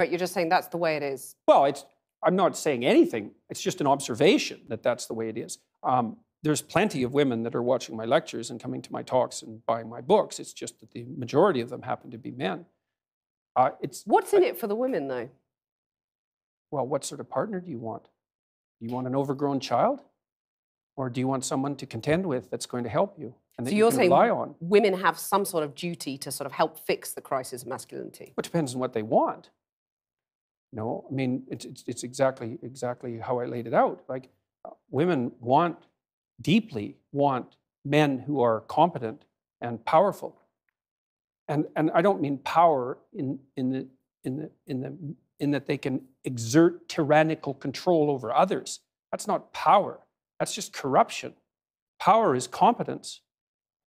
But you're just saying that's the way it is. Well, it's, I'm not saying anything. It's just an observation that that's the way it is. Um, there's plenty of women that are watching my lectures and coming to my talks and buying my books. It's just that the majority of them happen to be men. Uh, it's What's in it for the women, though? well, what sort of partner do you want? Do you want an overgrown child, or do you want someone to contend with that's going to help you and that So you you're can saying rely on? women have some sort of duty to sort of help fix the crisis of masculinity. It depends on what they want. No, I mean it's, it's, it's exactly exactly how I laid it out. Like uh, women want deeply want men who are competent and powerful. And and I don't mean power in in the in the in the in that they can exert tyrannical control over others. That's not power. That's just corruption. Power is competence.